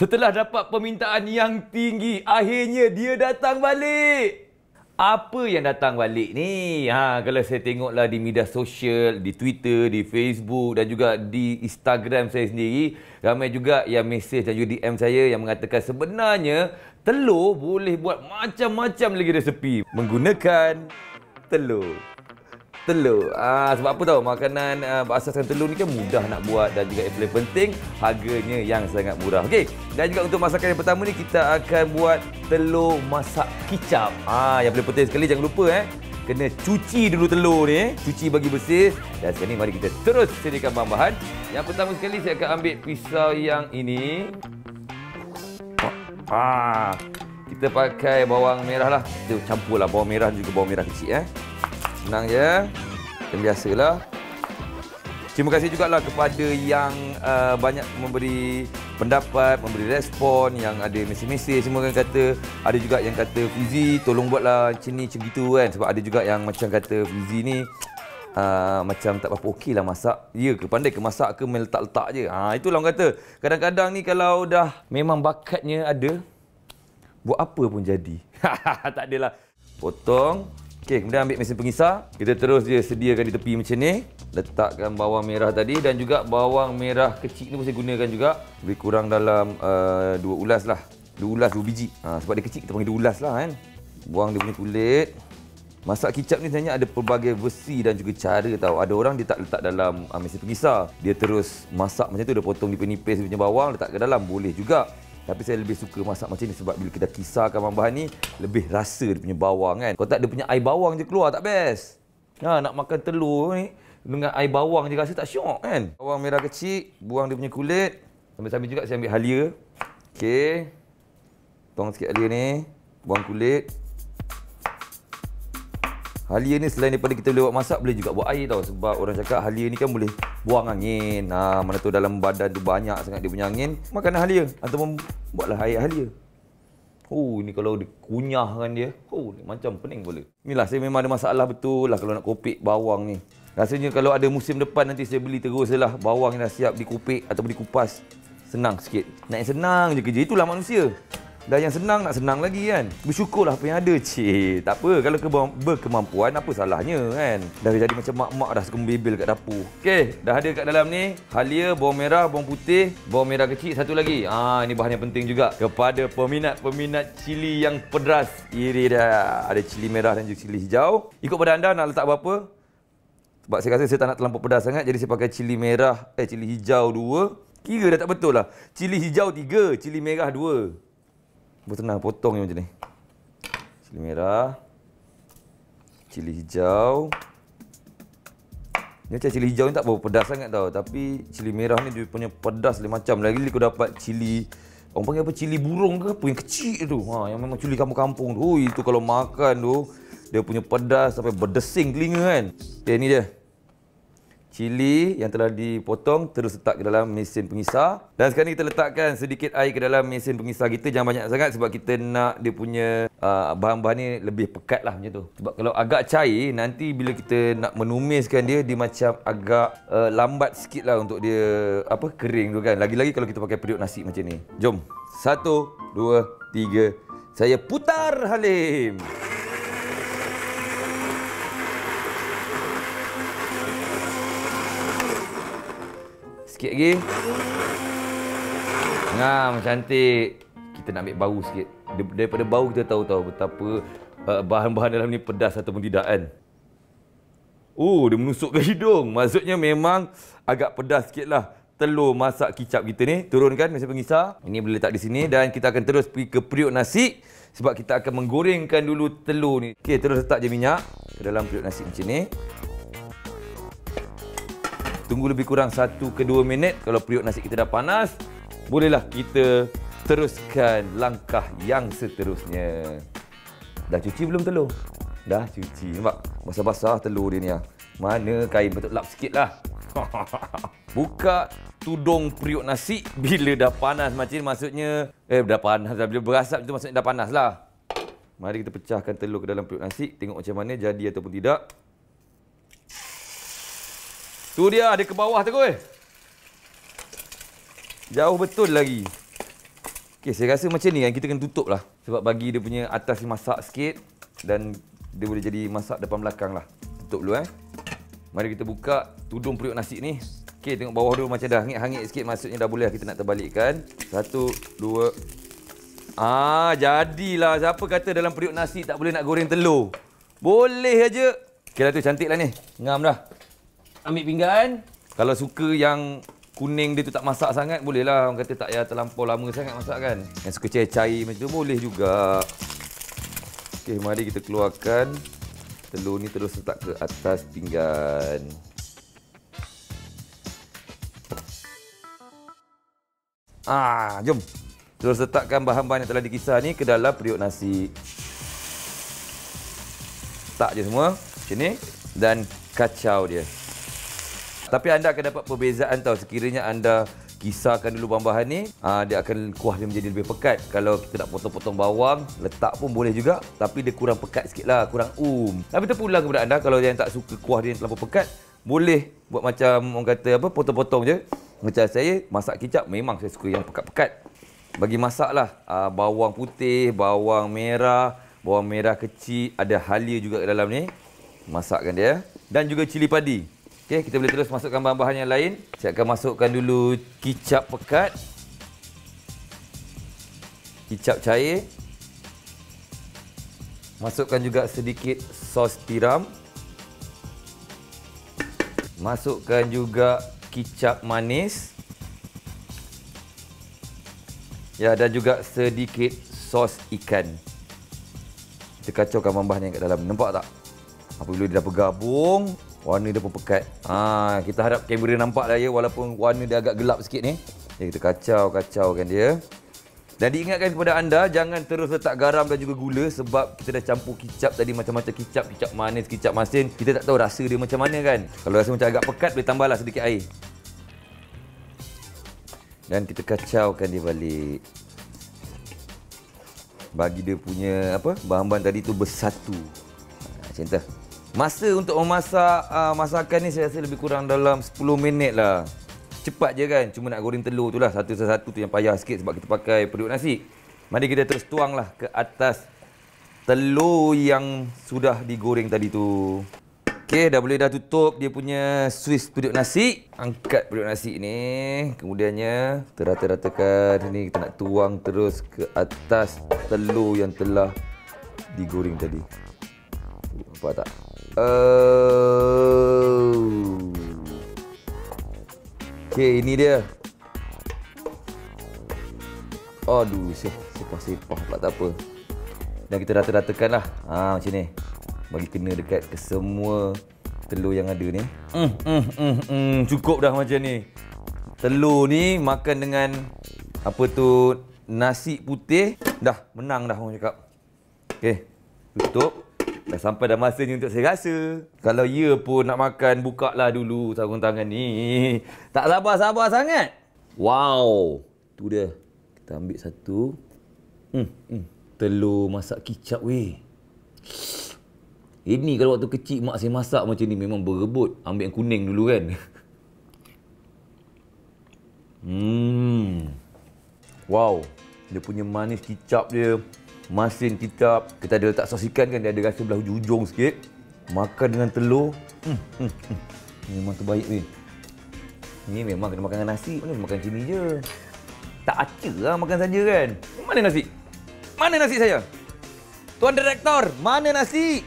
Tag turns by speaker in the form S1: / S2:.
S1: Setelah dapat permintaan yang tinggi, akhirnya dia datang balik. Apa yang datang balik ni? Ha, kalau saya tengoklah di media sosial, di Twitter, di Facebook dan juga di Instagram saya sendiri, ramai juga yang mesej dan juga DM saya yang mengatakan sebenarnya telur boleh buat macam-macam lagi resepi menggunakan telur telur. Ah sebab apa tahu makanan uh, berasaskan telur ni kan mudah nak buat dan juga yang paling penting harganya yang sangat murah. Okey. Dan juga untuk masakan yang pertama ni kita akan buat telur masak kicap. Ah yang paling penting sekali jangan lupa eh kena cuci dulu telur ni eh. Cuci bagi bersih dan sekarang ni mari kita terus sediakan bahan-bahan. Yang pertama sekali saya akan ambil pisau yang ini. Ah kita pakai bawang merah lah. Kita campurlah bawang merah juga bawang merah kecil eh. Senang je. Macam biasalah. Terima kasih juga lah kepada yang uh, banyak memberi pendapat, memberi respon, yang ada mesej-mesej semua kan kata. Ada juga yang kata, Fizi tolong buatlah macam ni, macam gitu kan. Sebab ada juga yang macam kata, Fizi ni uh, macam tak apa-apa okey lah masak. Ya ke pandai ke masak ke meletak-letak je. Ha, itulah orang kata. Kadang-kadang ni kalau dah memang bakatnya ada, buat apa pun jadi. tak adalah. Potong, Okey, kemudian ambil mesin pengisar. Kita terus dia sediakan di tepi macam ni. Letakkan bawang merah tadi dan juga bawang merah kecil ni pun saya gunakan juga. Lebih kurang dalam uh, dua ulas lah. Dua ulas, dua biji. Ha, sebab dia kecil, kita panggil dua ulas lah kan. Buang dia punya kulit. Masak kicap ni sebenarnya ada pelbagai versi dan juga cara tau. Ada orang dia tak letak dalam uh, mesin pengisar. Dia terus masak macam tu, dia potong nipis-nipis punya bawang, letak ke dalam. Boleh juga. Tapi saya lebih suka masak macam ni sebab bila kita kisarkan bahan-bahan ni lebih rasa dia punya bawang kan. Kalau tak dia punya air bawang je keluar tak best. Ha, nak makan telur ni dengan air bawang je rasa tak syok kan. Bawang merah kecil, buang dia punya kulit. Sambil-sambil juga saya ambil halia. Okey. Tong sikit halia ni. Buang kulit. Halia ni selain daripada kita boleh buat masak, boleh juga buat air tau. Sebab orang cakap halia ni kan boleh buang angin. Ha, mana tu dalam badan tu banyak sangat dia punya angin. Makanan halia. Ataupun buatlah air halia. Oh, ni kalau dikunyahkan dia. Oh, ni macam pening boleh. Inilah, saya memang ada masalah betul lah kalau nak kopik bawang ni. Rasanya kalau ada musim depan nanti saya beli terus lah. Bawang yang dah siap dikopik ataupun dikupas. Senang sikit. Nak yang senang je kerja. Itulah manusia. Dah yang senang nak senang lagi kan. Bersyukurlah apa yang ada. Cik, tak apa. Kalau ke- berkemampuan, apa salahnya kan. Dah jadi macam mak-mak dah suka membebel kat dapur. Okey, dah ada kat dalam ni. Halia, bawang merah, bawang putih, bawang merah kecil. Satu lagi. Ah, ini bahan yang penting juga. Kepada peminat-peminat cili yang pedas. Iri dah. Ada cili merah dan juga cili hijau. Ikut pada anda nak letak berapa. Sebab saya rasa saya tak nak terlampau pedas sangat. Jadi saya pakai cili merah, eh cili hijau dua. Kira dah tak betul lah. Cili hijau tiga, cili merah dua. Bertenang potong je macam ni. Cili merah. Cili hijau. Ni macam cili hijau ni tak berapa pedas sangat tau. Tapi cili merah ni dia punya pedas lain macam. Lagi-lagi kau dapat cili... Orang panggil apa? Cili burung ke apa? Yang kecil tu. Ha, yang memang cili kampung-kampung tu. Ui, itu kalau makan tu. Dia punya pedas sampai berdesing telinga kan. Okay, ni dia cili yang telah dipotong terus letak ke dalam mesin pengisar. Dan sekarang kita letakkan sedikit air ke dalam mesin pengisar kita. Jangan banyak sangat sebab kita nak dia punya uh, bahan-bahan ni lebih pekat lah macam tu. Sebab kalau agak cair nanti bila kita nak menumiskan dia dia macam agak uh, lambat sikit lah untuk dia apa kering tu kan. Lagi-lagi kalau kita pakai periuk nasi macam ni. Jom. Satu dua tiga. Saya putar Halim Sikit lagi. Ngam cantik. Kita nak ambil bau sikit. Daripada bau kita tahu tahu betapa uh, bahan-bahan dalam ni pedas ataupun tidak kan. Oh, dia menusuk ke hidung. Maksudnya memang agak pedas sikit lah. Telur masak kicap kita ni. Turunkan mesin pengisar. Ini boleh letak di sini. Dan kita akan terus pergi ke periuk nasi. Sebab kita akan menggorengkan dulu telur ni. Okey, terus letak je minyak ke dalam periuk nasi macam ni. Tunggu lebih kurang 1 ke 2 minit. Kalau periuk nasi kita dah panas, bolehlah kita teruskan langkah yang seterusnya. Dah cuci belum telur? Dah cuci. Nampak? Basah-basah telur dia ni. Ah. Mana kain betul lap sikit lah. Buka tudung periuk nasi bila dah panas macam ni maksudnya eh dah panas dah bila berasap itu maksudnya dah panas lah. Mari kita pecahkan telur ke dalam periuk nasi tengok macam mana jadi ataupun tidak. Tu dia, dia ke bawah tu, weh. Jauh betul lagi. Okay, saya rasa macam ni kan kita kena tutup lah. Sebab bagi dia punya atas ni masak sikit dan dia boleh jadi masak depan belakang lah. Tutup dulu eh. Mari kita buka tudung periuk nasi ni. Okay, tengok bawah dulu macam dah hangit-hangit sikit maksudnya dah boleh lah kita nak terbalikkan. Satu, dua. Ah, jadilah. Siapa kata dalam periuk nasi tak boleh nak goreng telur? Boleh aja. Okay lah tu cantik lah ni. Ngam dah. Ambil pinggan. Kalau suka yang kuning dia tu tak masak sangat boleh lah orang kata tak payah terlampau lama sangat masak kan? Yang suka cair-cair macam tu boleh juga. Ok mari kita keluarkan. Telur ni terus letak ke atas pinggan. Ah jom. Terus letakkan bahan-bahan yang telah dikisar ni ke dalam periuk nasi. Tak je semua. Macam ni. Dan kacau dia tapi anda akan dapat perbezaan tau. Sekiranya anda kisarkan dulu bahan-bahan ni aa, ah, dia akan kuah dia menjadi lebih pekat. Kalau kita nak potong-potong bawang letak pun boleh juga. Tapi dia kurang pekat sikit lah kurang um. Tapi terpulang kepada anda kalau yang tak suka kuah dia yang terlalu pekat boleh buat macam orang kata apa potong-potong je. Macam saya masak kicap memang saya suka yang pekat-pekat. Bagi masak lah aa, ah, bawang putih bawang merah bawang merah kecil ada halia juga dalam ni. Masakkan dia. Dan juga cili padi Okey, kita boleh terus masukkan bahan-bahan yang lain. Saya akan masukkan dulu kicap pekat. Kicap cair. Masukkan juga sedikit sos tiram. Masukkan juga kicap manis. Ya, dan juga sedikit sos ikan. Kita kacaukan bahan-bahan yang kat dalam. Nampak tak? Apabila dia dah bergabung, Warna dia pun pekat. Ha, kita harap kamera nampak lah ya walaupun warna dia agak gelap sikit ni. Ya, kita kacau-kacaukan dia. Dan diingatkan kepada anda jangan terus letak garam dan juga gula sebab kita dah campur kicap tadi macam-macam kicap, kicap manis, kicap masin. Kita tak tahu rasa dia macam mana kan. Kalau rasa macam agak pekat boleh tambahlah sedikit air. Dan kita kacaukan dia balik. Bagi dia punya apa bahan-bahan tadi tu bersatu. Ha, macam tu. Masa untuk memasak uh, masakan ni saya rasa lebih kurang dalam 10 minit lah. Cepat je kan. Cuma nak goreng telur tu lah. Satu-satu tu yang payah sikit sebab kita pakai periuk nasi. Mari kita terus tuang lah ke atas telur yang sudah digoreng tadi tu. Okey, dah boleh dah tutup dia punya Swiss periuk nasi. Angkat periuk nasi ni. Kemudiannya, terata-ratakan. Ini kita nak tuang terus ke atas telur yang telah digoreng tadi. Nampak tak? Oh. Okay, ini dia. Aduh, sepah-sepah pula tak apa. Dan kita rata-ratakan lah. Ha, macam ni. Bagi kena dekat ke semua telur yang ada ni. Mm, mm, mm, mm. Cukup dah macam ni. Telur ni makan dengan apa tu nasi putih. Dah, menang dah orang cakap. Okay, tutup. Dah sampai dah masanya untuk saya rasa. Kalau ya pun nak makan, buka lah dulu sarung tangan ni. Tak sabar-sabar sangat. Wow. Tu dia. Kita ambil satu. Hmm, hmm. Telur masak kicap weh. Ini kalau waktu kecil mak saya masak macam ni memang berebut. Ambil yang kuning dulu kan. Hmm. Wow. Dia punya manis kicap dia masin kita kita ada letak sos ikan kan dia ada rasa belah hujung sikit. Makan dengan telur. Hmm, hmm, hmm. memang terbaik ni. Ni memang kena makan dengan nasi. Mana makan sini je? Tak acer lah makan saja kan. Mana nasi? Mana nasi saya? Tuan direktor mana nasi